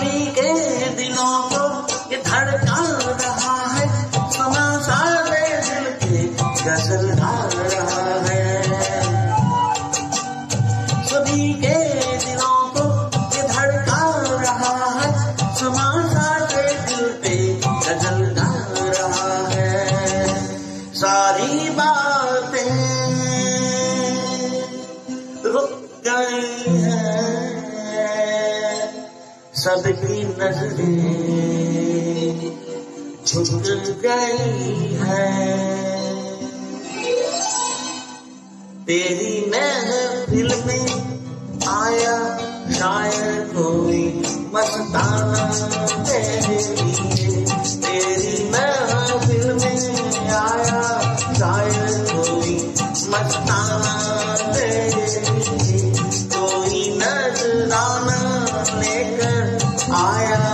सभी के दिलों को ये धड़का रहा है। समा सारे दिल के गज़ल गा रहा है। सभी के दिलों को ये धड़का रहा है। समा सारे दिल पे गज़ल गा रहा है। सारी बातें रुक गई। सबकी नज़रें झुक गई है। तेरी महफिल में आया शायद कोई मस्ताना तेरे लेकर आया